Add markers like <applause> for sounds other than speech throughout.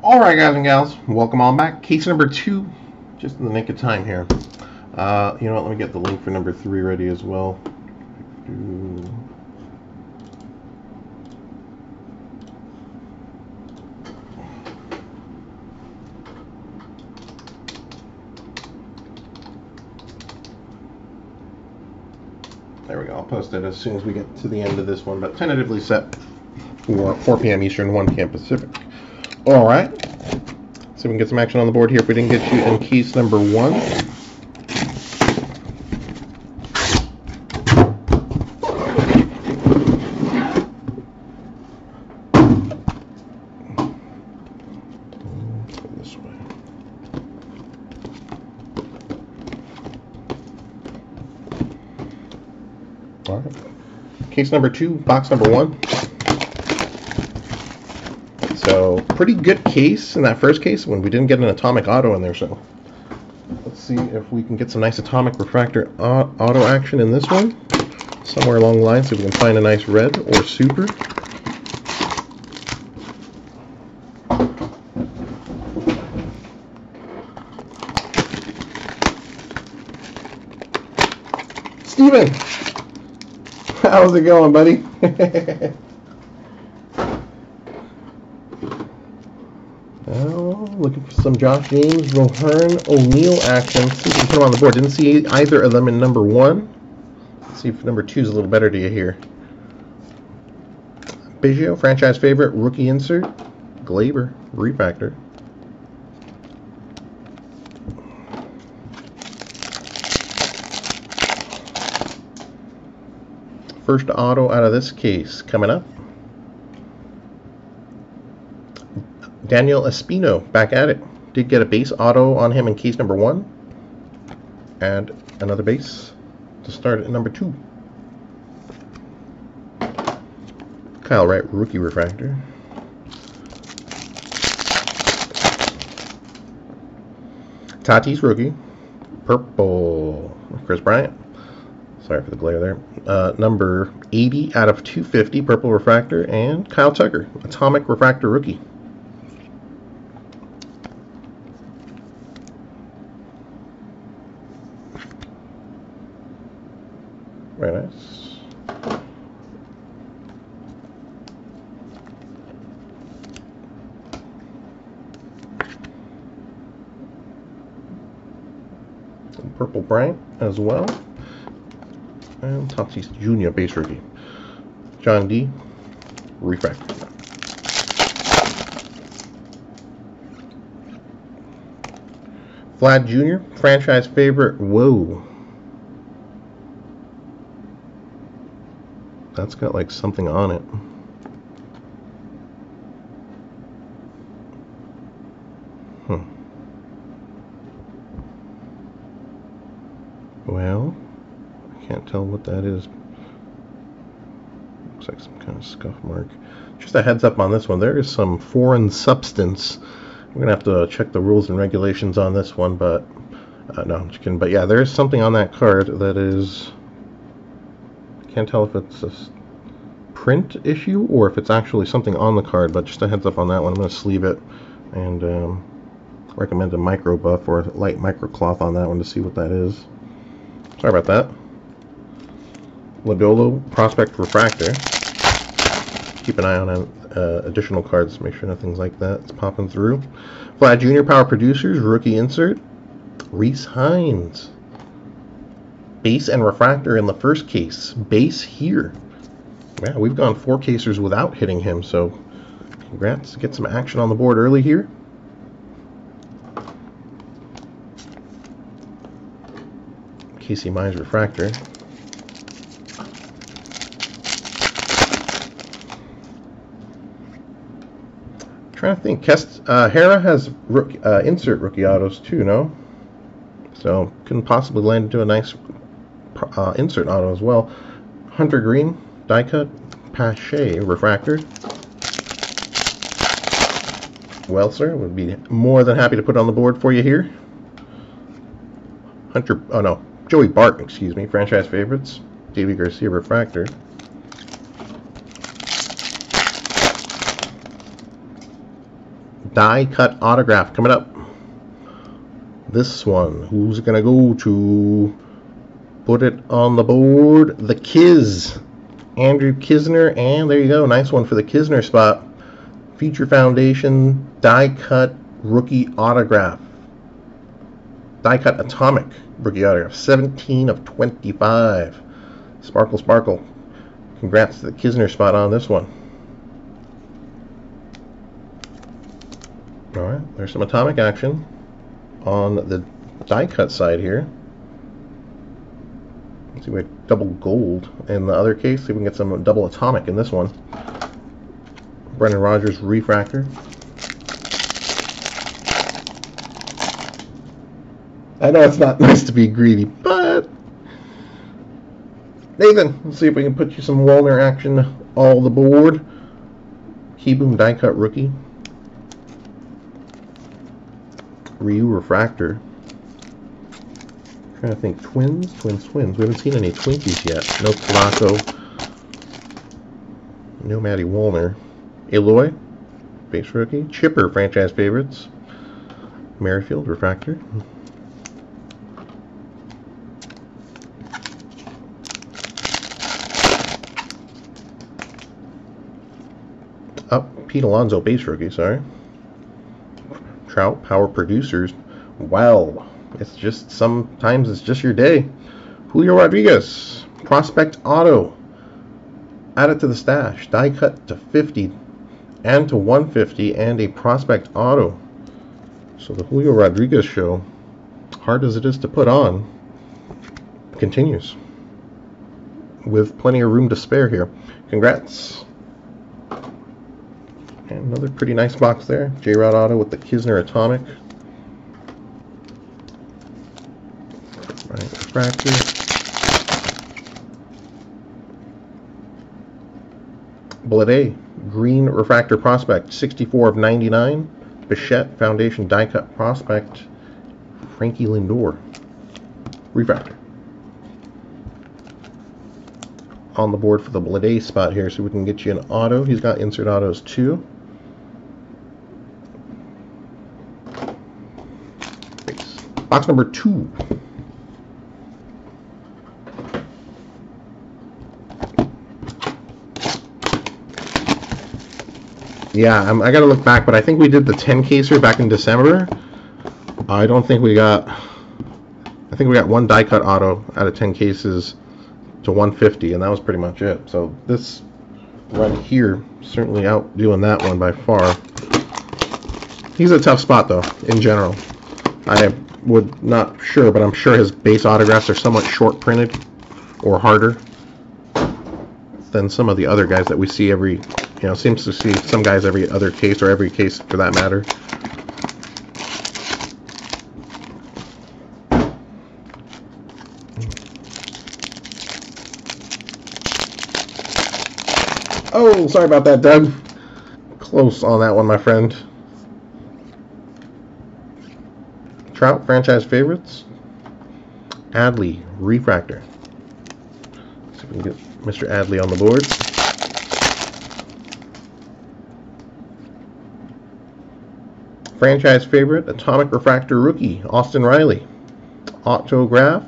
All right, guys and gals, welcome on back. Case number two, just in the nick of time here. Uh, you know what? Let me get the link for number three ready as well. There we go. I'll post it as soon as we get to the end of this one, but tentatively set for 4 p.m. Eastern, 1 p.m. Pacific. All right. We can get some action on the board here. If we didn't get you in case number one. All right. Case number two, box number one. So pretty good case in that first case when we didn't get an atomic auto in there. So let's see if we can get some nice atomic refractor auto action in this one. Somewhere along the line, if we can find a nice red or super. Steven! <laughs> How's it going, buddy? <laughs> Oh, looking for some Josh James, Rohern O'Neill action. See if we can put them on the board. Didn't see either of them in number one. Let's see if number two is a little better to you here. Biggio, franchise favorite, rookie insert. Gleyber, refactor. First auto out of this case coming up. Daniel Espino back at it. Did get a base auto on him in case number one. And another base to start at number two. Kyle Wright, rookie refractor. Tatis, rookie. Purple. Kris Bryant. Sorry for the glare there. Uh, number 80 out of 250, purple refractor. And Kyle Tucker, atomic refractor rookie. Some purple Bryant as well. And Tatis Jr. base rookie. John D. Refractor. Vlad Jr. Franchise favorite. Whoa. That's got like something on it. Hmm. Well, I can't tell what that is. Looks like some kind of scuff mark. Just a heads up on this one. There is some foreign substance. We're gonna have to check the rules and regulations on this one, but uh, no, I'm just kidding. But yeah, there is something on that card that is can't tell if it's a print issue or if it's actually something on the card, but just a heads up on that one. I'm going to sleeve it and um, recommend a micro buff or a light micro cloth on that one to see what that is. Sorry about that. Lodolo Prospect Refractor. Keep an eye on uh, additional cards, make sure nothing's like that. It's popping through. Vlad Jr. Power Producers, rookie insert. Reese Hines base and refractor in the first case. Base here. Yeah, we've gone four casers without hitting him, so congrats. Get some action on the board early here. Casey Mize refractor. trying to think. Kest, uh, Hiura has rook, uh, insert rookie autos too, no? So couldn't possibly land into a nice uh, insert auto as well. Hunter Greene, die cut, Pache, refractor. Well, sir, would be more than happy to put on the board for you here. Hunter, oh no, Joey Bart, excuse me, franchise favorites. Deivi Garcia, refractor. die cut autograph coming up. This one, who's gonna go to? Put it on the board. The Kiz, Andrew Knizner, and there you go, nice one for the Knizner spot. Future Foundation die cut rookie autograph. Die cut atomic rookie autograph. 17 of 25. Sparkle, sparkle. Congrats to the Knizner spot on this one. Alright, there's some atomic action on the die cut side here. See, we have double gold in the other case. See if we can get some double atomic in this one. Brendan Rodgers refractor. I know it's not <laughs> nice to be greedy, but Nathan, let's see if we can put you some Wallner action all the board. Kieboom die cut rookie. Ryu refractor. Trying to think, twins, twins, twins. We haven't seen any Twinkies yet. No Cavaco. No Matty Wallner. Eloy, base rookie. Chipper, franchise favorites. Merrifield, refractor. Up, oh, Pete Alonso, base rookie, sorry. Trout, power producers. Well, it's just sometimes it's just your day. Julio Rodriguez, prospect auto. Add it to the stash. Die cut to 50 and to 150 and a prospect auto. So the Julio Rodriguez show, hard as it is to put on, continues with plenty of room to spare here. Congrats. And another pretty nice box there. J-Rod Auto with the Knizner Atomic. Refractor. Blade Green Refractor Prospect, 64 of 99. Bichette Foundation Die Cut Prospect, Frankie Lindor. Refractor. On the board for the Blade spot here, so we can get you an auto. He's got insert autos too. Box number two. Yeah, I'm, i got to look back, but I think we did the 10 caser back in December. I don't think we got. I think we got one die cut auto out of 10 cases to 150, and that was pretty much it. So this right here certainly outdoing that one by far. He's a tough spot though, in general. I would not sure, but I'm sure his base autographs are somewhat short printed or harder than some of the other guys that we see every, you know, seems to see some guys every other case or every case for that matter. Oh, sorry about that, Doug. Close on that one, my friend. Trout, franchise favorites. Adley, refractor. Let's see if we can get Mr. Adley on the board. Franchise favorite, Atomic Refractor rookie, Austin Riley. Autograph.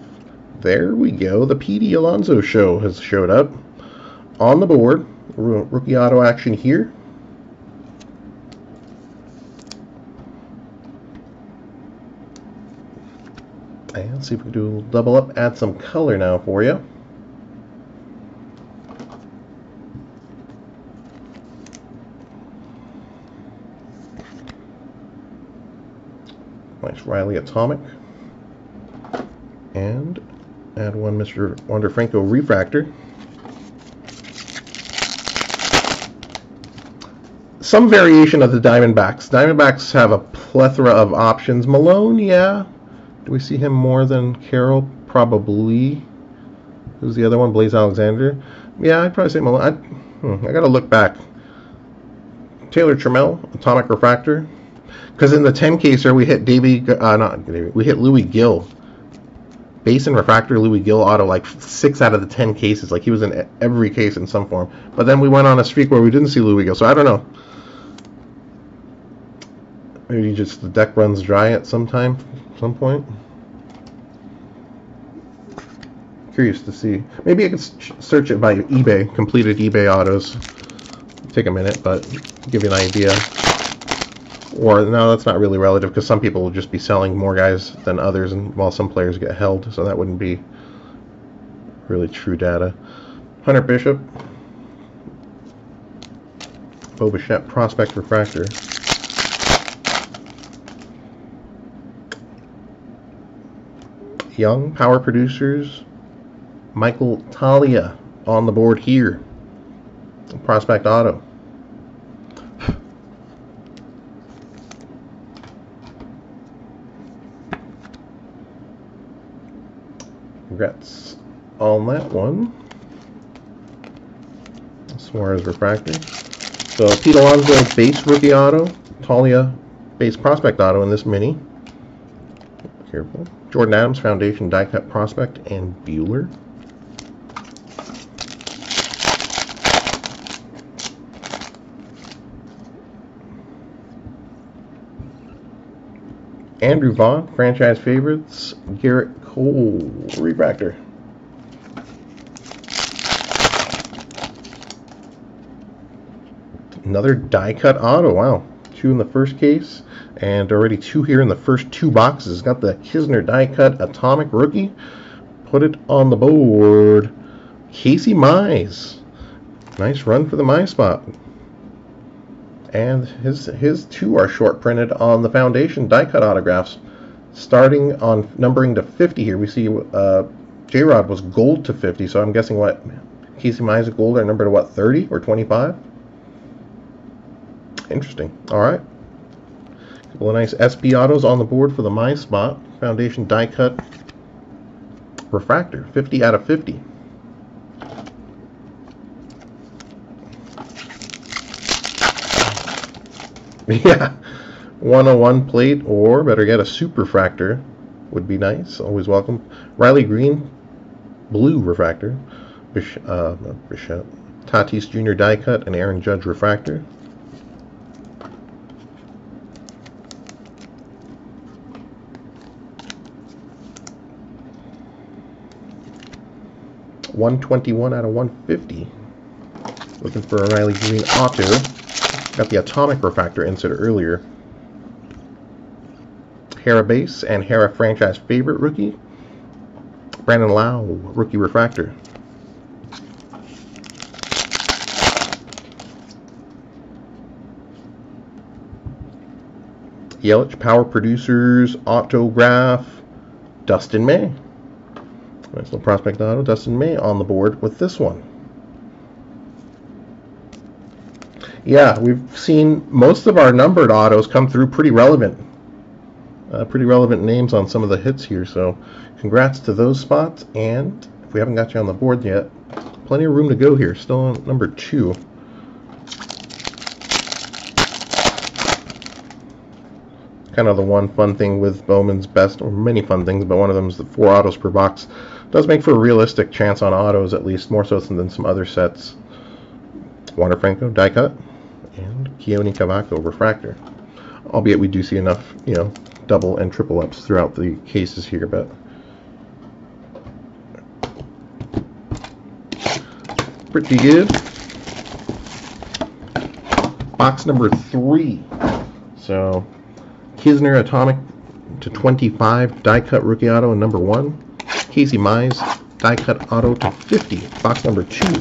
There we go. The PD Alonso show has showed up on the board. Rookie auto action here. And see if we can do a double up, add some color now for you. Riley Atomic. And add one Mr. Wander Franco Refractor. Some variation of the Diamondbacks. Diamondbacks have a plethora of options. Malone, yeah. Do we see him more than Carroll? Probably. Who's the other one? Blaze Alexander? Yeah, I'd probably say Malone. I, hmm, I gotta look back. Taylor Trammell, Atomic Refractor. Because in the 10 caser, we hit Davey, uh, not we hit Louis Gill. Base and refractor Louis Gill auto like six out of the 10 cases. Like he was in every case in some form. But then we went on a streak where we didn't see Louis Gill. So I don't know. Maybe just the deck runs dry at some time, some point. Curious to see. Maybe I could search it by eBay, completed eBay autos. Take a minute, but give you an idea. Or, no, that's not really relative, because some people will just be selling more guys than others, and while some players get held, so that wouldn't be really true data. Hunter Bishop. Bo Bichette Prospect Refractor. Young Power Producers. Michael Toglia on the board here. Prospect Auto. Congrats on that one. Suarez Refractor. So Pete Alonso base rookie auto. Toglia base prospect auto in this mini. Careful. Jordan Adams Foundation die cut prospect and Buehler. Andrew Vaughn, franchise favorites, Gerrit Cole, refractor. Another die cut auto. Wow. Two in the first case, and already two here in the first two boxes. Got the Knizner die cut atomic rookie. Put it on the board. Casey Mize. Nice run for the Mize spot and his his two are short printed on the foundation. Die cut autographs starting on numbering to 50 here. We see uh, J-Rod was gold to 50 so I'm guessing what Casey Mize gold are numbered to what 30 or 25 interesting. All right. Couple of nice SP autos on the board for the Mize spot. Foundation die cut refractor 50 out of 50 <laughs> Yeah, 101 plate, or better get a super refractor would be nice. Always welcome. Riley Green, blue refractor. Bish, uh, Bichette. Tatis Jr. die cut and Aaron Judge refractor. One twenty-one out of one fifty. Looking for a Riley Green auto. Got the Atomic Refractor insert earlier. Hiura base and Hiura franchise favorite rookie. Brandon Lowe, rookie refractor. Yelich Power Producers Autograph Dustin May. Nice little prospect auto. Dustin May on the board with this one. Yeah, we've seen most of our numbered autos come through pretty relevant, uh, pretty relevant names on some of the hits here. So, congrats to those spots. And if we haven't got you on the board yet, plenty of room to go here. Still on number two. Kind of the one fun thing with Bowman's best, or many fun things, but one of them is the four autos per box. Does make for a realistic chance on autos, at least more so than some other sets. Wander Franco, die cut and Keoni Cavaco refractor. Albeit we do see enough, you know, double and triple ups throughout the cases here, but pretty good. Box number three. So Knizner Atomic to 25 die cut rookie auto number one. Casey Mize die cut auto to 50. Box number two.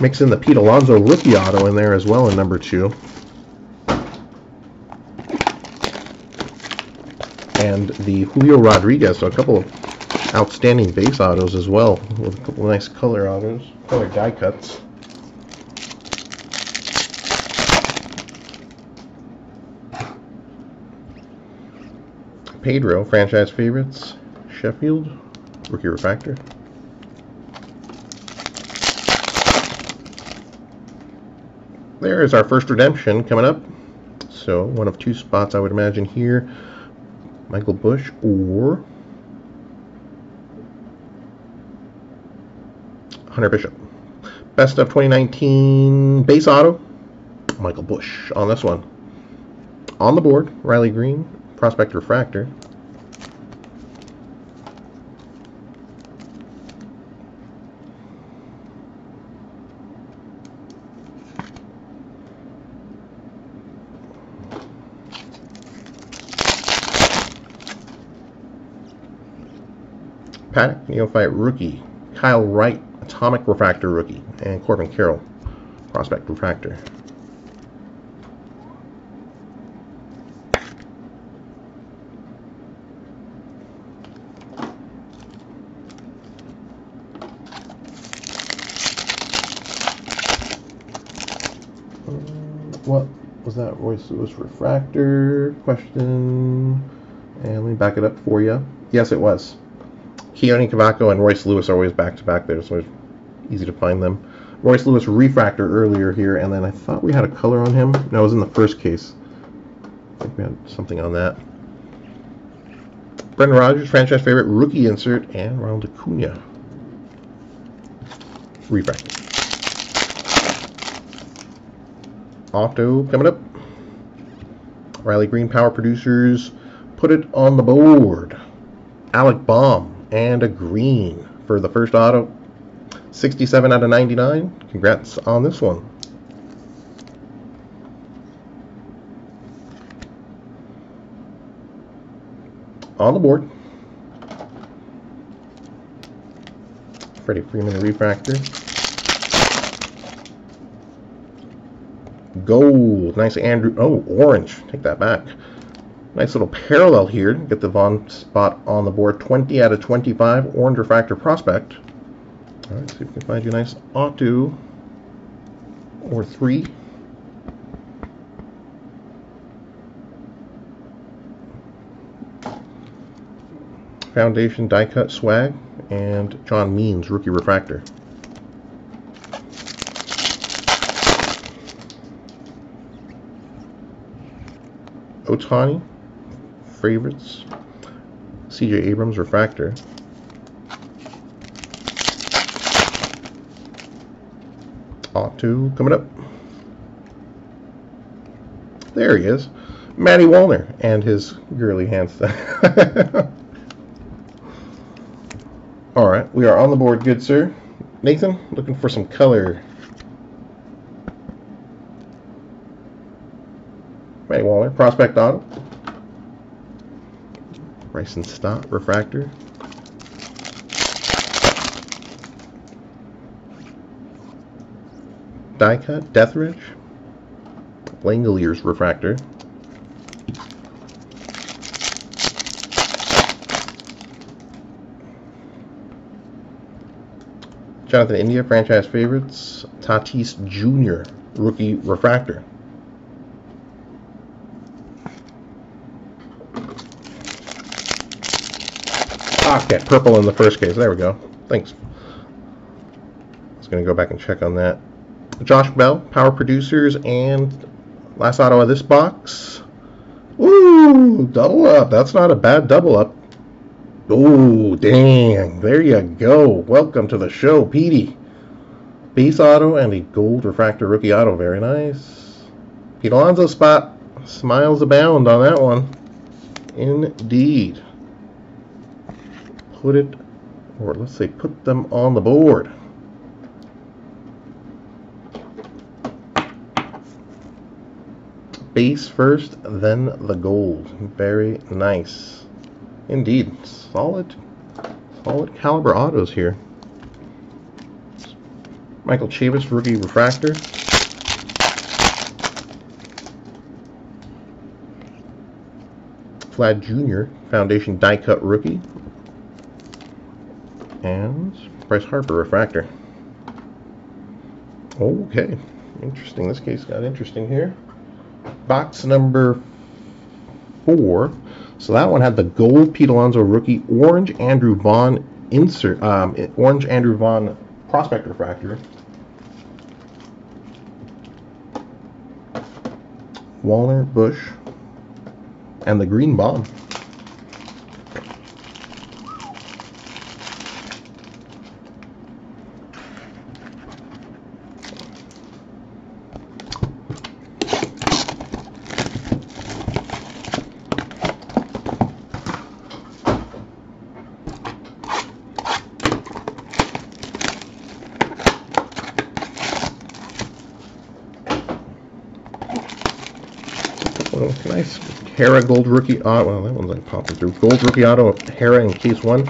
Mix in the Pete Alonso rookie auto in there as well in number two. And the Julio Rodriguez, so a couple of outstanding base autos as well, with a couple of nice color autos, color die cuts. Pedro, franchise favorites, Sheffield, rookie refractor. There is our first redemption coming up. So one of two spots I would imagine here. Michael Busch or Hunter Bishop. Best of 2019 base auto. Michael Busch on this one. On the board, Riley Green, Prospect Refractor. Paddack, Neophyte Rookie. Kyle Wright, Atomic Refractor Rookie. And Corbin Carroll, Prospect Refractor. Uh, what was that Royce Lewis refractor question? And let me back it up for you. Yes, it was. Keoni Cavaco and Royce Lewis are always back to back there, so it's easy to find them. Royce Lewis refractor earlier here, and then I thought we had a color on him. No, it was in the first case. I think we had something on that. Brendan Rodgers, franchise favorite, rookie insert, and Ronald Acuna. Refractor. Auto coming up. Riley Green, Power Producers, put it on the board. Alec Bohm and a green for the first auto. 67 out of 99. Congrats on this one. On the board. Freddie Freeman refractor. Gold. Nice Andrew. Oh, orange. Take that back. Nice little parallel here. Get the Vaughn spot on the board. 20 out of 25. Orange refractor prospect. All right, see if we can find you a nice auto or three. Foundation die cut swag and John Means rookie refractor. Ohtani favorites. CJ Abrams refractor. Auto coming up. There he is. Matty Wallner and his girly hand <laughs> Alright, we are on the board, good sir. Nathan, looking for some color. Matty Wallner, Prospect Auto. Bryson Stott, Refractor. Die cut, Deathridge. Langeliers Refractor. Jonathan India, franchise favorites. Tatis Jr., rookie refractor. Okay, purple in the first case. There we go. Thanks. I was going to go back and check on that. Josh Bell, Power Producers, and last auto of this box. Ooh, double up. That's not a bad double up. Oh, dang. There you go. Welcome to the show, Petey. Base auto and a gold refractor rookie auto. Very nice. Pete Alonso spot. Smiles abound on that one. Indeed put it, or let's say put them on the board. Base first, then the gold. Very nice. Indeed. Solid, solid caliber autos here. Michael Chavis, rookie refractor. Vlad Jr., Foundation die cut rookie and Bryce Harper refractor. Okay, interesting. This case got interesting here. Box number four. So that one had the gold Pete Alonso rookie, orange Andrew Vaughn insert, um, orange Andrew Vaughn prospect refractor. Wallner, Busch, and the green bomb. Oh, nice. Hiura Gold Rookie Auto. Well, that one's like popping through. Gold Rookie Auto Hiura in case one.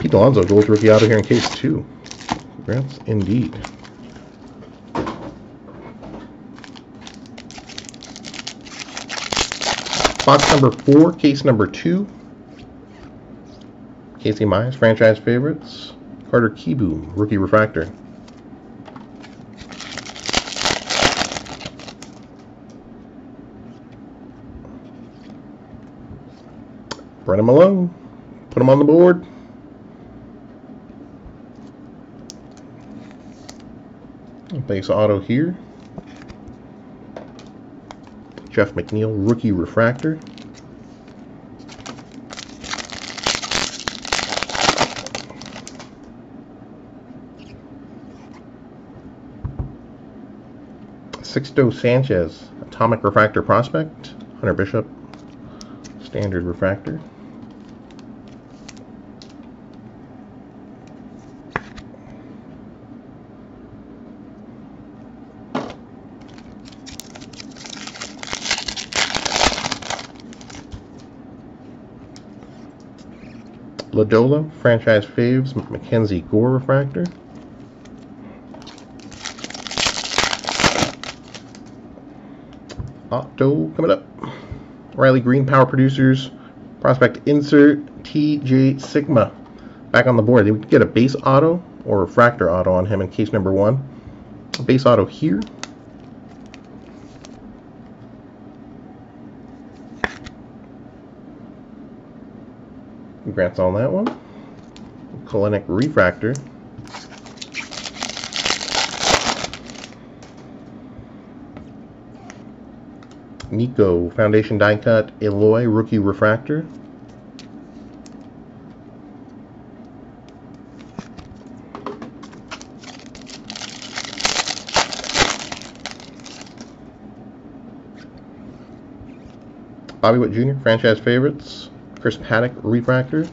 Pete Alonso Gold Rookie Auto here in case two. Congrats indeed. Box number four, case number two. Casey Mize, franchise favorites. Carter Kieboom, rookie refractor. Brennan Malone. put him on the board. Base auto here. Jeff McNeil, rookie refractor. Sixto Sanchez, atomic refractor prospect. Hunter Bishop, standard refractor. Lodolo, franchise faves, Mackenzie Gore refractor. Otto coming up. Riley Green, Power Producers, Prospect Insert, TJ Sikkema. Back on the board. They would get a base auto or refractor auto on him in case number one. Base auto here. Congrats on that one. Kelenic Refractor. Nico Foundation Die Cut Eloy Rookie Refractor. Bobby Witt Jr. Franchise Favorites. Chris Paddack Refractor.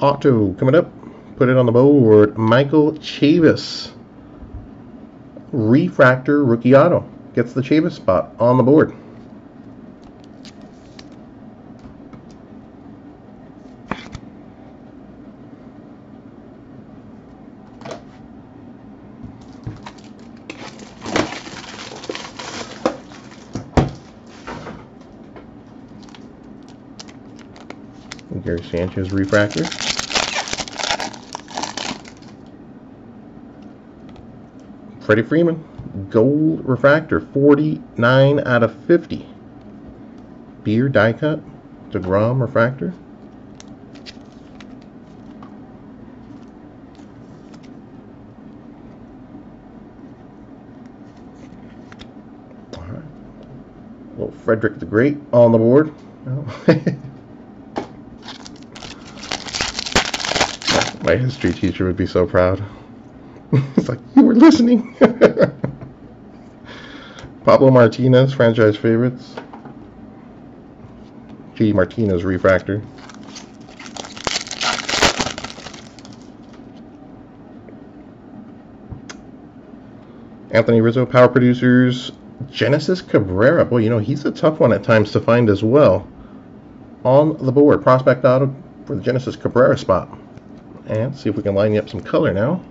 Auto coming up. Put it on the board. Michael Chavis. Refractor rookie auto. Gets the Chavis spot on the board. Sanchez refractor. Freddie Freeman, gold refractor, 49 out of 50. Beer die cut, DeGrom refractor. Little Frederick the Great on the board. <laughs> My history teacher would be so proud. <laughs> it's like, you were listening. <laughs> Pablo Martinez, franchise favorites. G. Martinez, refractor. Anthony Rizzo, power producers. Genesis Cabrera. Boy, you know, he's a tough one at times to find as well. On the board, prospect auto for the Genesis Cabrera spot. And see if we can line up some color now.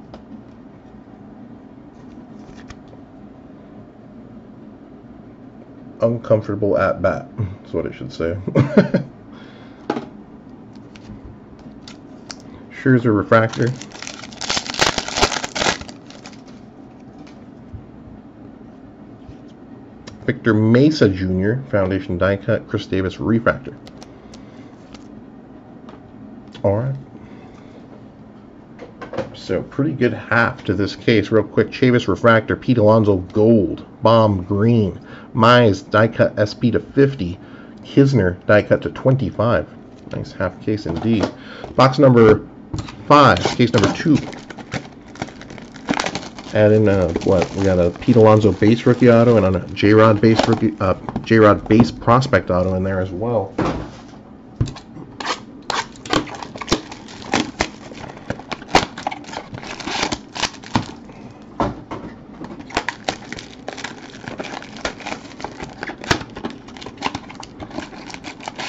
Uncomfortable at bat. That's what it should say. <laughs> Scherzer refractor. Victor Mesa Jr. Foundation die cut. Chris Davis refractor. All right. So pretty good half to this case. Real quick, Chavis Refractor, Pete Alonso Gold, Bohm Green, Mize die cut SP to 50, Knizner die cut to 25. Nice half case indeed. Box number five, case number two. Add in uh, what we got a Pete Alonso base rookie auto and a J Rod base rookie uh, J Rod base prospect auto in there as well.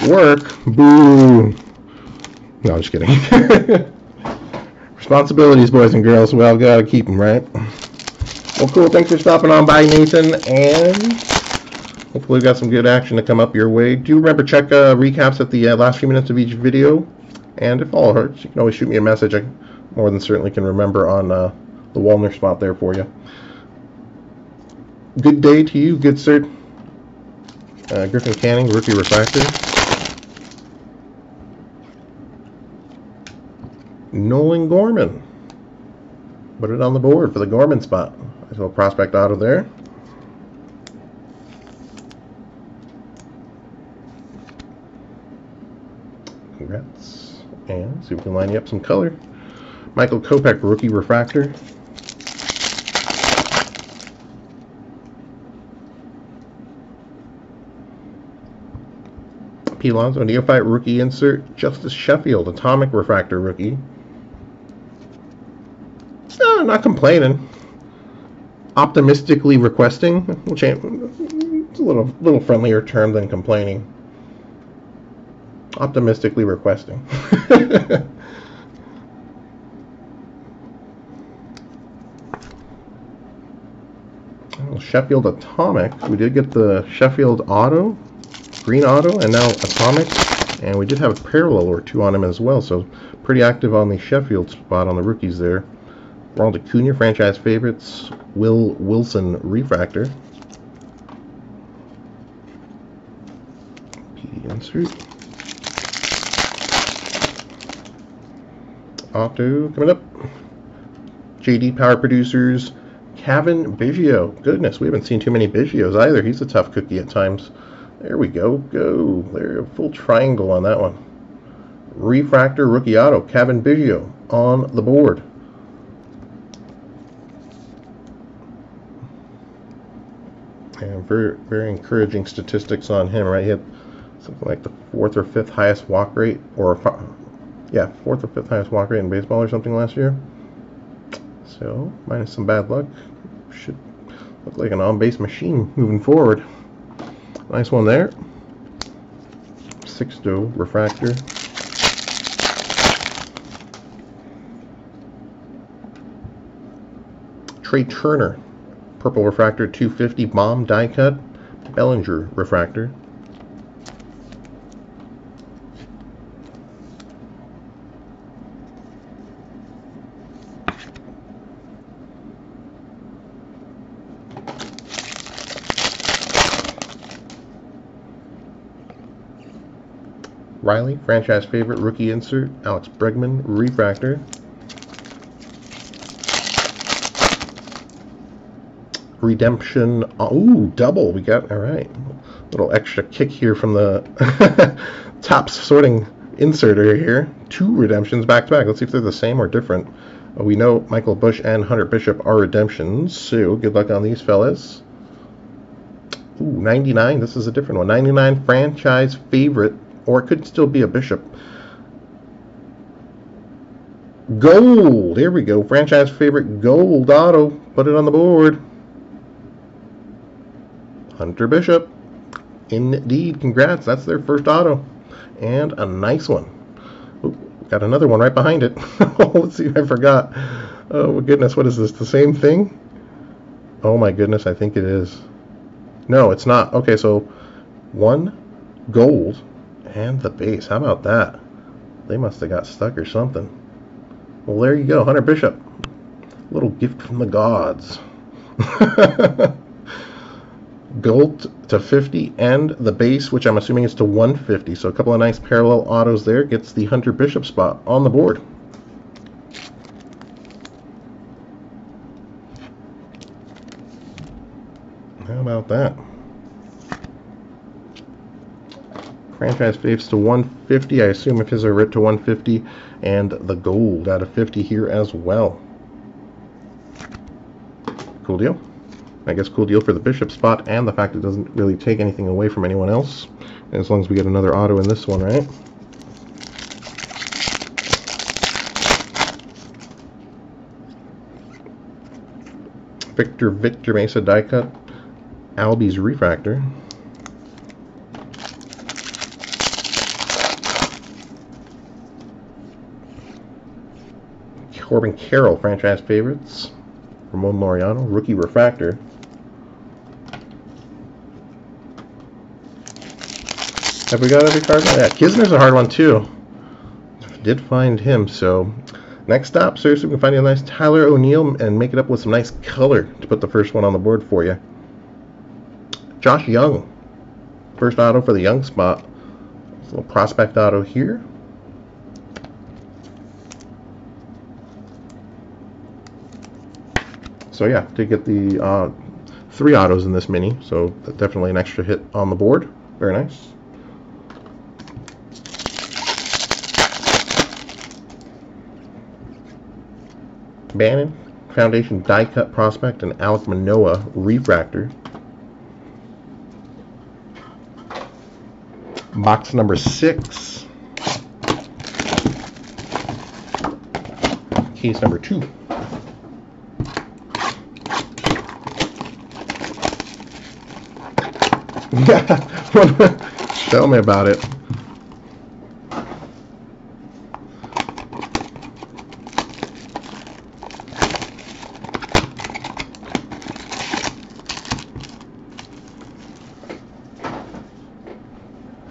Work. Boo. No, I'm just kidding. <laughs> Responsibilities, boys and girls. Well, gotta keep them, right? Well, cool. Thanks for stopping on by, Nathan. And hopefully, we got some good action to come up your way. Do remember check uh, recaps at the uh, last few minutes of each video. And if all hurts, you can always shoot me a message. I more than certainly can remember on uh, the Wallner spot there for you. Good day to you, good sir. Uh, Griffin Canning, rookie refractor. Nolan Gorman. Put it on the board for the Gorman spot. Nice little prospect out of there. Congrats. And see if we can line you up some color. Michael Kopech, rookie refractor. P. Alonso, Neophyte rookie insert. Justice Sheffield, Atomic Refractor rookie. No, not complaining. Optimistically requesting. Which it's a little little friendlier term than complaining. Optimistically requesting. <laughs> Sheffield Atomic. We did get the Sheffield Auto green auto and now atomic and we did have a parallel or two on him as well so pretty active on the Sheffield spot on the rookies there Ronald Acuna franchise favorites Will Wilson refractor PD insert Auto coming up JD Power Producers Cavan Biggio goodness we haven't seen too many Biggios either he's a tough cookie at times there we go. Go. There, a full triangle on that one. Refractor rookie auto, Cavan Biggio on the board. And very, very encouraging statistics on him, right? He had something like the fourth or fifth highest walk rate, or yeah, fourth or fifth highest walk rate in baseball or something last year. So, minus some bad luck, should look like an on-base machine moving forward. Nice one there. Sixto refractor. Trea Turner, purple refractor 250 bomb die cut. Bellinger refractor. Riley, franchise favorite, rookie insert. Alex Bregman, refractor. Redemption. Uh, ooh, double. We got, all right. Little extra kick here from the <laughs> Topps sorting inserter here. Two redemptions back to back. Let's see if they're the same or different. Uh, we know Michael Busch and Hunter Bishop are redemptions, so good luck on these fellas. Ooh, 99. This is a different one. 99 franchise favorite or it could still be a bishop. Gold. Here we go. Franchise favorite gold auto. Put it on the board. Hunter Bishop. Indeed. Congrats. That's their first auto. And a nice one. Ooh, got another one right behind it. <laughs> Let's see. I forgot. Oh, goodness. What is this? The same thing? Oh, my goodness. I think it is. No, it's not. Okay, so one gold and the base. How about that? They must have got stuck or something. Well, there you go. Hunter Bishop. A little gift from the gods. <laughs> Gold to 50 and the base, which I'm assuming is to 150. So a couple of nice parallel autos there. Gets the Hunter Bishop spot on the board. How about that? franchise faves to 150. I assume if his are ripped to 150, and the gold out of 50 here as well. Cool deal. I guess cool deal for the bishop spot and the fact it doesn't really take anything away from anyone else. As long as we get another auto in this one, right? Victor Victor Mesa die cut. Albies Refractor. Corbin Carroll, franchise favorites. Ramon Laureano, rookie refractor. Have we got every card? Yeah, Knizner's a hard one too. Did find him, so next stop, seriously, we can find you a nice Tyler O'Neill and make it up with some nice color to put the first one on the board for you. Josh Jung, first auto for the Jung spot. Little prospect auto here. So yeah, to get the uh, three autos in this mini, so definitely an extra hit on the board. Very nice. Bannon, Foundation Die Cut Prospect, and Alek Manoah Refractor. Box number six. Case number two. <laughs> Tell me about it.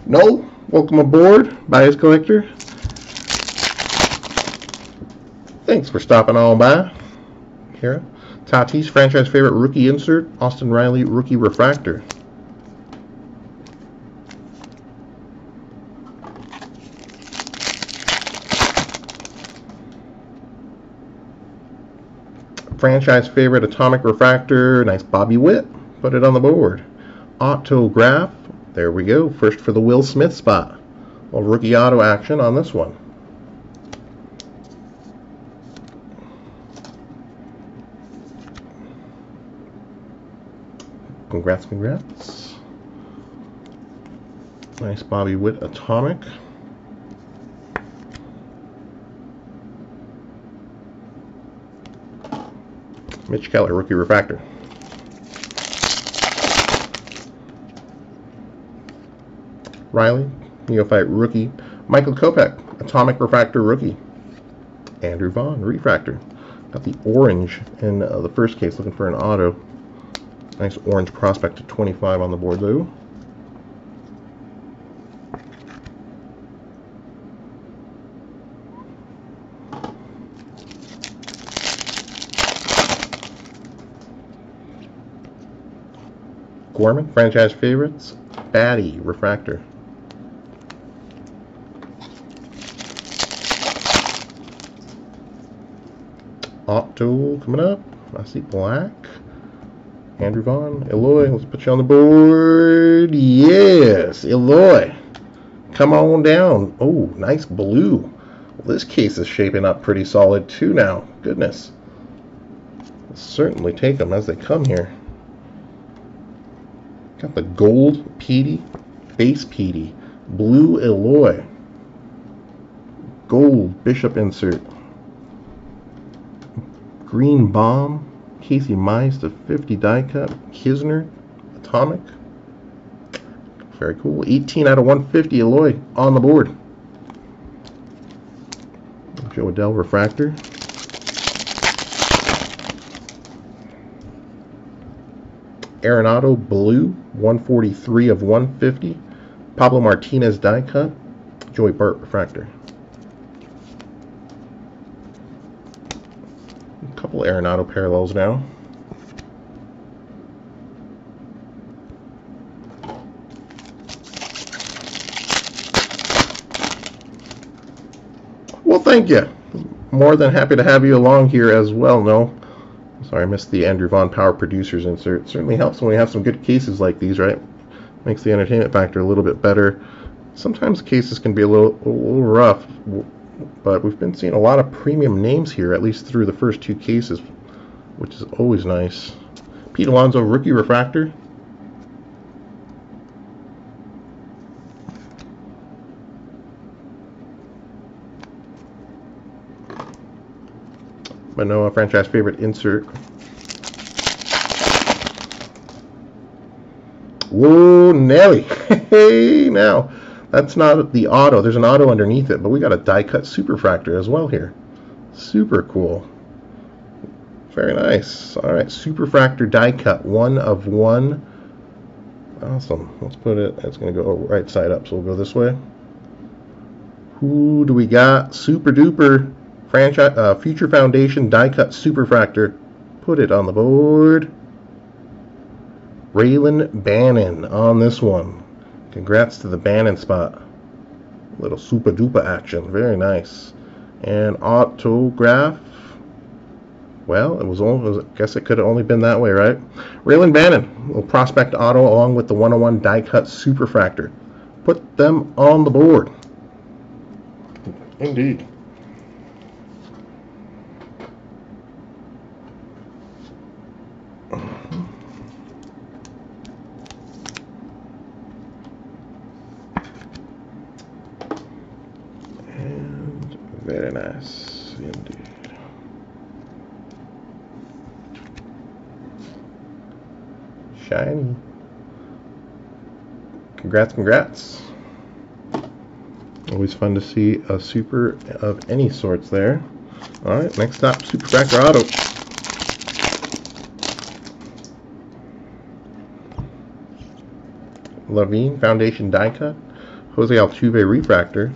No, welcome aboard, Bias Collector. Thanks for stopping on by. Here, Tatis franchise favorite rookie insert, Austin Riley rookie refractor. franchise favorite Atomic Refractor. Nice Bobby Witt. Put it on the board. Autograph. There we go. First for the Will Smith spot. Well, rookie auto action on this one. Congrats, congrats. Nice Bobby Witt Atomic. Mitch Keller, rookie refractor. Riley, Neophyte rookie. Michael Kopech, Atomic Refractor rookie. Andrew Vaughn, refractor. Got the orange in uh, the first case, looking for an auto. Nice orange prospect to 25 on the board, though. Gorman, franchise favorites. Baty, refractor. Opto coming up. I see black. Andrew Vaughn, Eloy, let's put you on the board. Yes, Eloy. Come on down. Oh, nice blue. Well, this case is shaping up pretty solid too now. Goodness. Certainly take them as they come here. Got the gold Petey, base Petey, blue Eloy, gold Bishop insert, green bomb, Casey Mize to 50 die cut, Knizner, atomic. Very cool. 18 out of 150 Eloy on the board. Jo Adell refractor. Arenado Blue, 143 of 150. Pablo Martinez die cut. Joey Bart refractor. Couple Arenado parallels now. Well, thank you. More than happy to have you along here as well, no? Sorry, I missed the Andrew Vaughn Power Producers insert. It certainly helps when we have some good cases like these, right? Makes the entertainment factor a little bit better. Sometimes cases can be a little, a little rough, but we've been seeing a lot of premium names here, at least through the first two cases, which is always nice. Pete Alonso, Rookie Refractor. Manoah franchise favorite insert. Whoa, Nelly. <laughs> Hey, now, that's not the auto. There's an auto underneath it, but we got a die cut superfractor as well here. Super cool. Very nice. All right, Superfractor die cut, one of one. Awesome. Let's put it, it's going to go right side up, so we'll go this way. Who do we got? Super duper franchise, uh, Future Foundation die cut Superfractor. Put it on the board. Rylan Bannon on this one. Congrats to the Bannon spot. Little super duper action. Very nice. And autograph well, it was only, I guess it could have only been that way, right? Rylan Bannon, will prospect auto along with the 101 die cut superfractor. Put them on the board. Indeed. And very nice indeed. Shiny. Congrats, congrats. Always fun to see a super of any sorts there. Alright, next up, Super Superfractor Auto. Levine, Foundation die cut. Jose Altuve Refractor.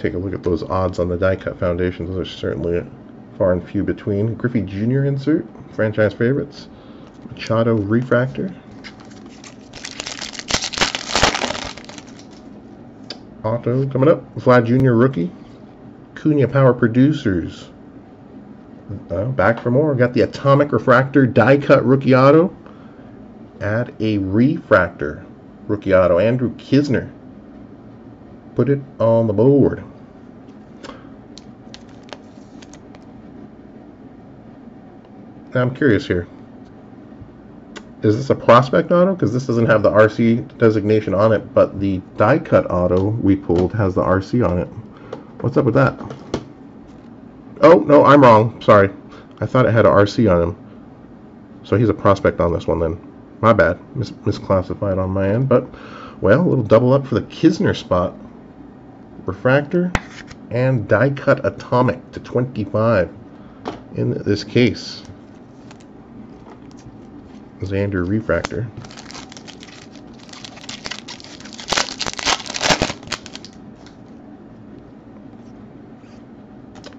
Take a look at those odds on the die cut foundations. Those are certainly far and few between. Griffey Jr. insert, franchise favorites. Machado refractor. Auto coming up. Vlad Jr. rookie. Cunha Power Producers. Uh, back for more. Got the Atomic Refractor die cut rookie auto. Add a refractor rookie auto. Andrew Knizner. Put it on the board. Now I'm curious here. Is this a prospect auto? Because this doesn't have the RC designation on it, but the die cut auto we pulled has the RC on it. What's up with that? Oh, no, I'm wrong. Sorry. I thought it had an RC on him. So he's a prospect on this one then. My bad. Mis misclassified on my end. But, well, a little double up for the Knizner spot. Refractor and die cut atomic to 25 in this case. Xander Refractor.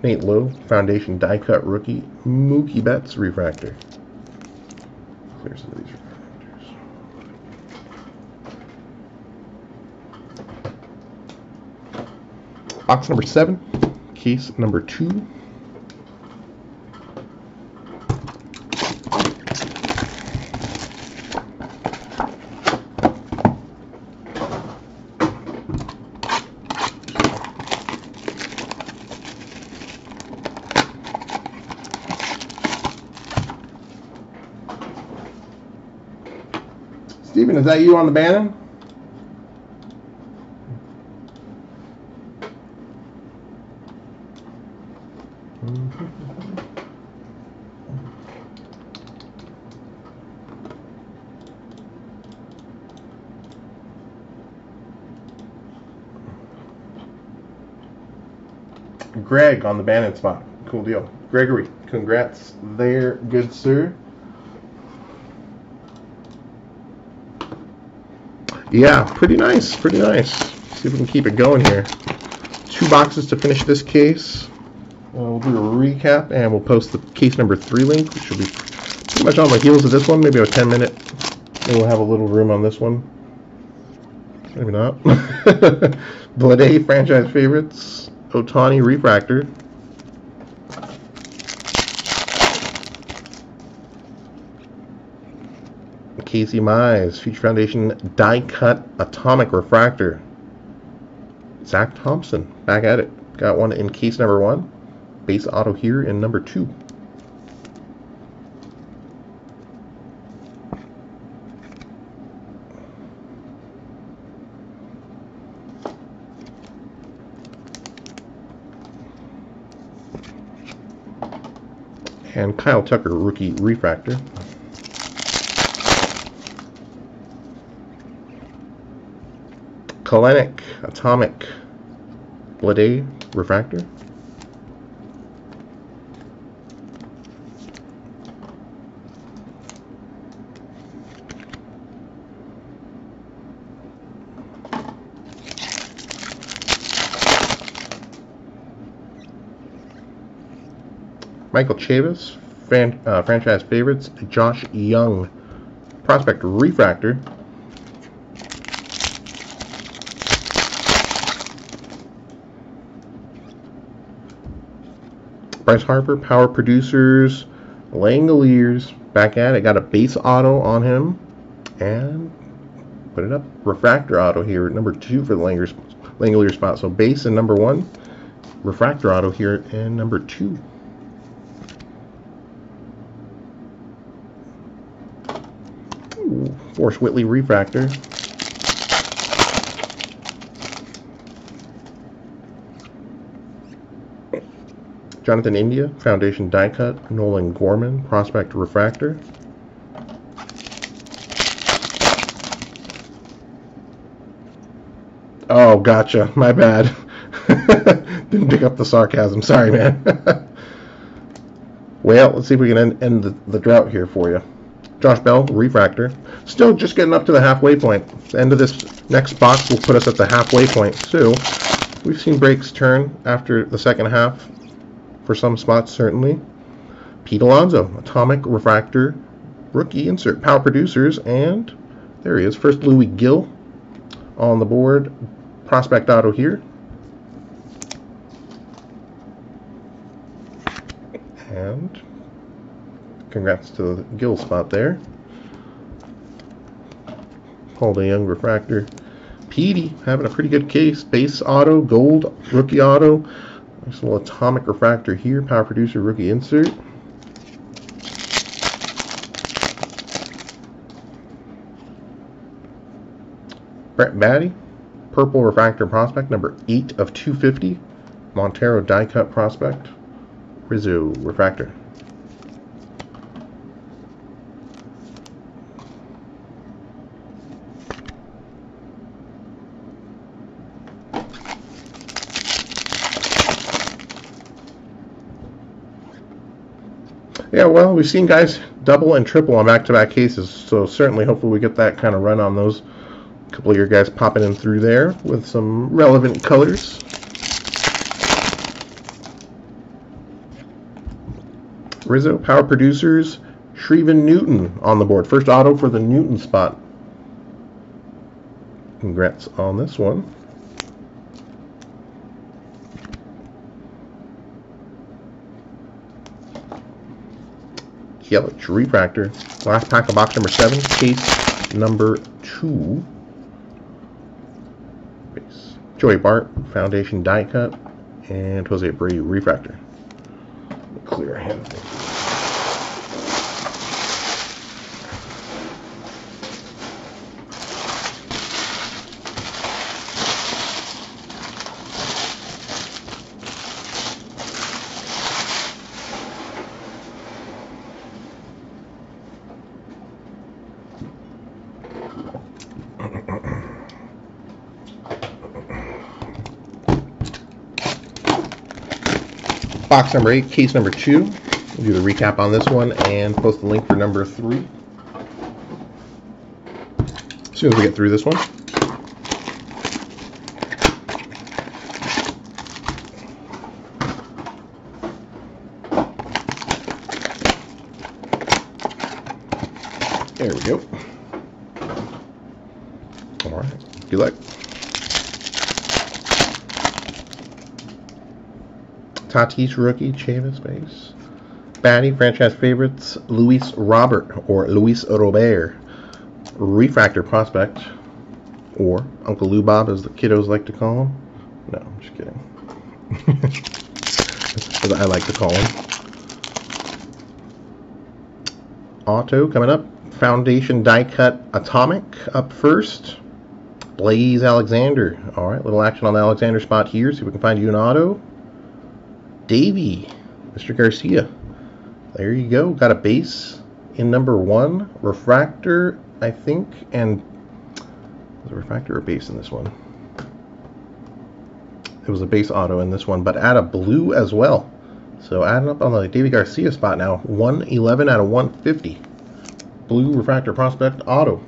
Nate Lowe, Foundation Die Cut Rookie, Mookie Betts Refractor. Clear some of these refractors. Box number seven, case number two. Stephen, is that you on the Bannon? Greg on the Bannon spot. Cool deal. Gregory, congrats there, good sir. Yeah, pretty nice, pretty nice. See if we can keep it going here. Two boxes to finish this case. Uh, we'll do a recap and we'll post the case number three link, which will be pretty much on the heels of this one, maybe a 10 minute. Maybe we'll have a little room on this one. Maybe not. <laughs> Blade franchise favorites. Ohtani refractor. Casey Mize, Future Foundation die cut atomic refractor. Zack Thompson, back at it. Got one in case number one. Base auto here in number two. And Kyle Tucker, rookie refractor. Kelenic Atomic Blade Refractor. Michael Chavis, uh, franchise favorites, Josh Jung, prospect refractor. Bryce Harper, power producers, Langeliers, back at it. Got a base auto on him, and put it up. Refractor auto here, number two for the Langeliers, Langelier spot. So base in number one, refractor auto here in number two. Forrest Whitley refractor. Jonathan India, Foundation die cut. Nolan Gorman, Prospect Refractor. Oh, gotcha. <laughs> My bad. <laughs> Didn't pick up the sarcasm. Sorry, man. <laughs> well, let's see if we can end, end the, the drought here for you. Josh Bell, refractor. Still just getting up to the halfway point. The end of this next box will put us at the halfway point. too. we've seen breaks turn after the second half for some spots, certainly. Pete Alonso, Atomic Refractor, rookie insert, Power Producers, and there he is. First, Louis Gill on the board. Prospect Auto here. And congrats to the Gill spot there. Paul DeJong Refractor. Petey having a pretty good case. Base Auto, Gold, Rookie Auto. Nice little atomic refractor here. Power producer rookie insert. Brett Baty, Purple refractor prospect number 8 of 250. Montero die cut prospect. Rizzo refractor. Yeah, well, we've seen guys double and triple on back-to-back cases, so certainly, hopefully, we get that kind of run on those. A couple of your guys popping in through there with some relevant colors. Rizzo Power Producers, Shervyn Newton on the board. First auto for the Newton spot. Congrats on this one. Yelich Refractor. Last pack of box number 7, case number 2. Base. Joey Bart, Foundation Die Cut, and Jose Abreu Refractor. Clear him. Box number eight, case number two. We'll do the recap on this one and post the link for number three. As soon as we get through this one. There we go. All right. Good luck. Tatis rookie, Chavis base. Baty, franchise favorites, Luis Robert or Luis Robert. Refractor prospect, or Uncle Lou Bob as the kiddos like to call him. No, I'm just kidding. <laughs> as I like to call him. Auto coming up. Foundation die cut atomic up first. Blaze Alexander. All right, little action on the Alexander spot here. See if we can find you an auto. Deivi, Mr. Garcia. There you go. Got a base in number one. Refractor, I think, and is a refractor or base in this one? it was a base auto in this one, but add a blue as well. So adding up on the Deivi Garcia spot now, 111 out of 150. Blue Refractor Prospect Auto.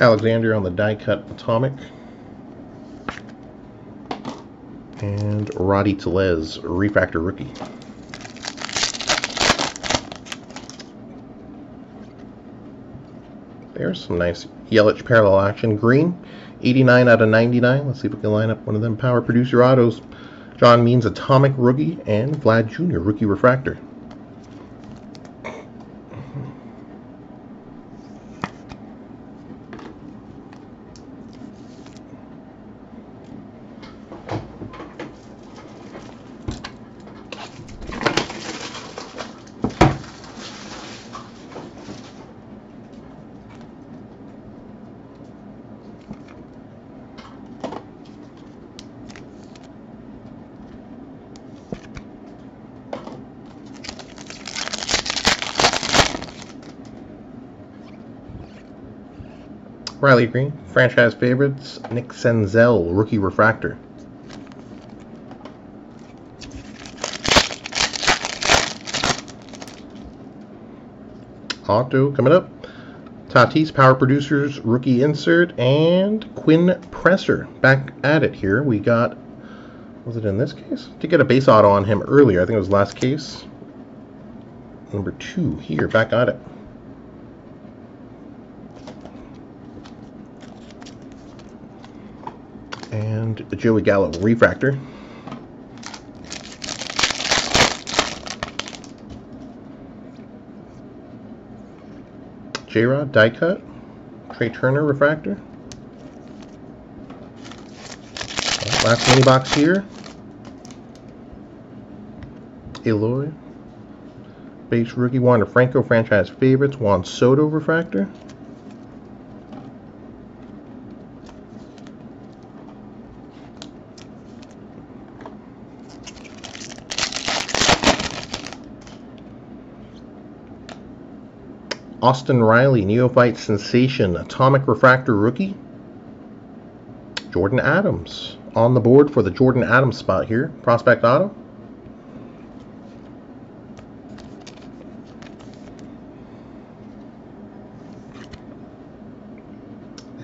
Alexander on the die cut atomic. And Rowdy Tellez, refractor rookie. There's some nice Yelich parallel action. Green, 89 out of 99. Let's see if we can line up one of them power producer autos. John Means Atomic Rookie and Vlad Jr. Rookie Refractor. Riley Greene, franchise favorites, Nick Senzel, rookie refractor. Auto coming up. Tatis Power Producers rookie insert and Quinn Priester back at it here. We got was it in this case? To get a base auto on him earlier. I think it was last case. Number two here, back at it. And the Joey Gallo refractor. J-Rod die cut, Trea Turner refractor. Last mini box here. Eloy. Base rookie Wander Franco franchise favorites Juan Soto refractor. Austin Riley, Neophyte Sensation, Atomic Refractor Rookie. Jordan Adams on the board for the Jordan Adams spot here. Prospect Auto.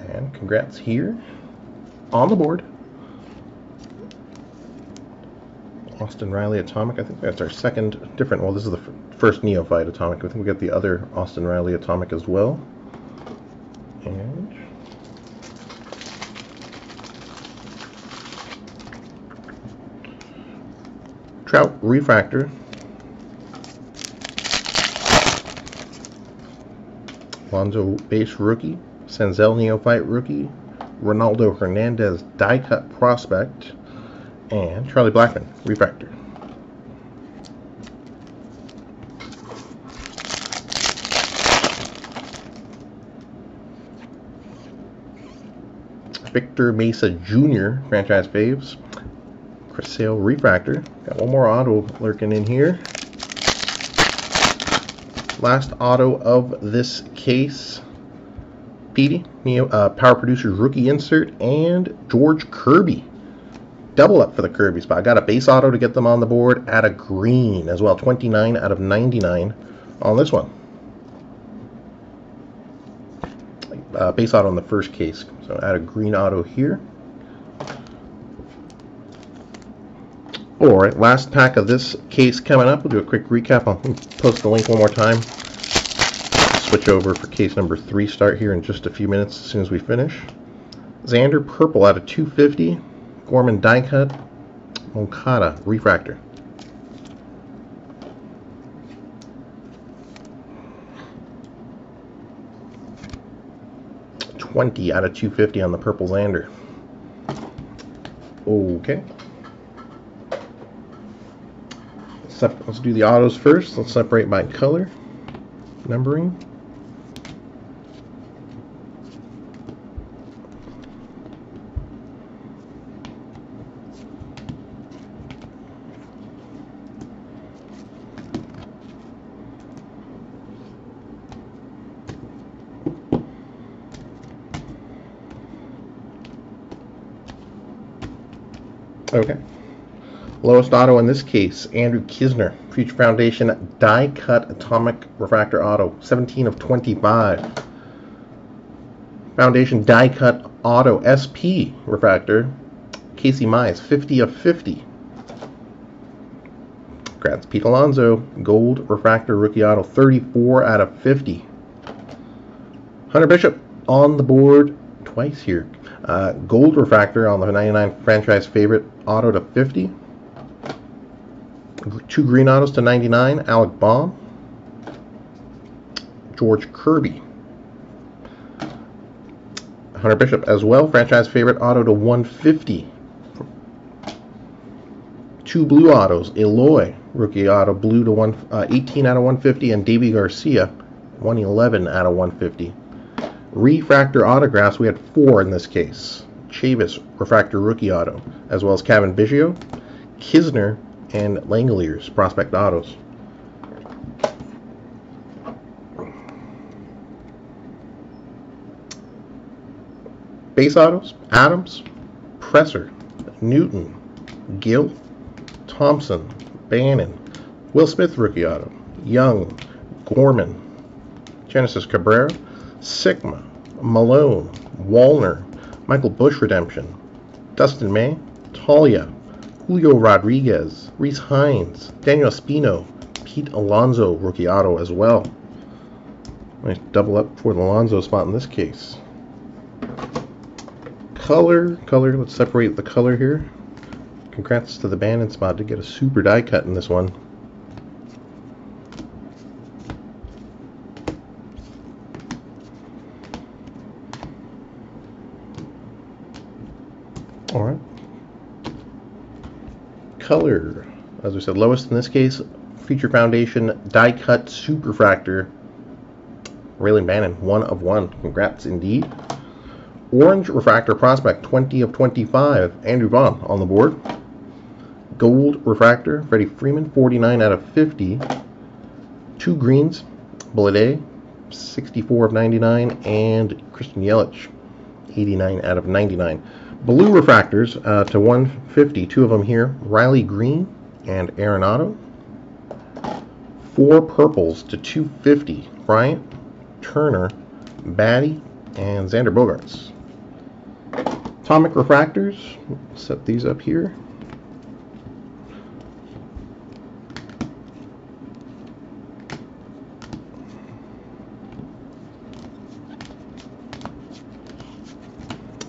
And congrats here on the board. Austin Riley Atomic. I think that's our second different. Well, this is the first Neophyte Atomic. I think we got the other Austin Riley Atomic as well. And Trout Refractor. Lonzo Base Rookie. Senzel Neophyte Rookie. Ronaldo Hernandez Die Cut Prospect and Charlie Blackmon, Refractor. Victor Mesa Jr., franchise faves. Chris Sale Refractor. Got one more auto lurking in here. Last auto of this case. Petey, uh, Power Producers Rookie Insert, and George Kirby double up for the Kirby spot. Got a base auto to get them on the board. Add a green as well. 29 out of 99 on this one. Uh, base auto in the first case. So add a green auto here. Alright, last pack of this case coming up. We'll do a quick recap. I'll post the link one more time. Switch over for case number three start here in just a few minutes as soon as we finish. Xander Purple out of 250. Gorman die cut, Moncada refractor. Twenty out of two fifty on the purple Xander. Okay. Let's do the autos first. Let's separate by color, numbering. Okay. Lowest auto in this case, Andrew Knizner, Future Foundation die cut atomic refractor auto, 17 of 25. Foundation die cut auto SP refractor, Casey Mize, 50 of 50. Congrats, Pete Alonso, gold refractor rookie auto, 34 out of 50. Hunter Bishop on the board twice here. Uh, gold refractor on the 99 franchise favorite auto to 50. Two green autos to 99. Alec Bohm. George Kirby. Hunter Bishop as well. Franchise favorite auto to 150. Two blue autos. Eloy rookie auto blue to one, uh, 18 out of 150 and Deivi Garcia 111 out of 150. Refractor autographs, we had four in this case. Chavis, refractor rookie auto, as well as Cavan Biggio, Knizner, and Langeliers, prospect autos. Base autos, Adams, Priester, Newton, Gill, Thompson, Bannon, Will Smith rookie auto, Jung, Gorman, Genesis Cabrera, Sikkema, Malone, Wallner, Michael Busch Redemption, Dustin May, Toglia, Julio Rodriguez, Rece Hinds, Daniel Espino, Pete Alonso, rookie auto as well. Nice double up for the Alonso spot in this case. Color, color, let's separate the color here. Congrats to the Bannon spot to get a super die cut in this one. All right. Color, as we said, lowest in this case, Future Foundation die cut superfractor. Rylan Bannon, one of one. Congrats indeed. Orange Refractor Prospect, 20 of 25. Andrew Vaughn on the board. Gold Refractor, Freddie Freeman, 49 out of 50. Two greens, Blade, 64 of 99. And Christian Yelich, 89 out of 99. Blue refractors uh, to 150, two of them here. Riley Greene and Arenado. Four purples to 250. Bryant, Turner, Baty, and Xander Bogaerts. Atomic refractors, set these up here.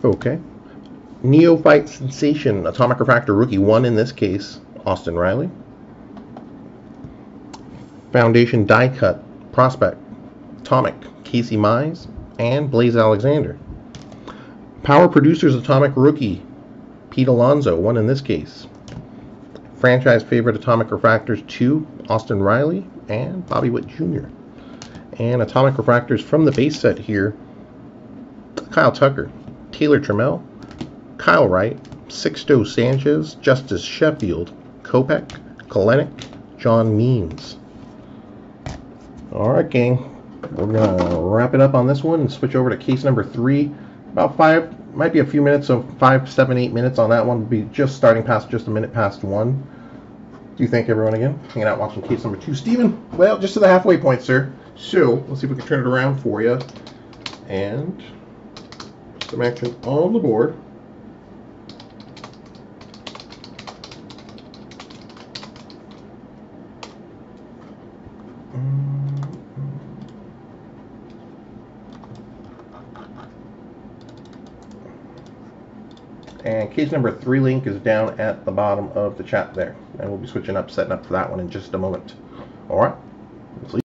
Okay. Neophyte Sensation, Atomic Refractor Rookie 1 in this case, Austin Riley. Foundation Die Cut, Prospect, Atomic, Casey Mize, and Blaze Alexander. Power Producers Atomic Rookie, Pete Alonso, 1 in this case. Franchise Favorite Atomic Refractors 2, Austin Riley, and Bobby Witt Jr. And Atomic Refractors from the base set here, Kyle Tucker, Taylor Trammell, Kyle Wright, Sixto Sanchez, Justus Sheffield, Kopech, Kelenic, John Means. All right, gang. We're going to wrap it up on this one and switch over to case number three. About five, might be a few minutes, so five, seven, eight minutes on that one. We'll be just starting past just a minute past one. Do you thank everyone again? Hanging out watching case number two. Steven, well, just to the halfway point, sir. So, let's see if we can turn it around for you. And some action on the board. Case number three link is down at the bottom of the chat there. And we'll be switching up, setting up for that one in just a moment. All right.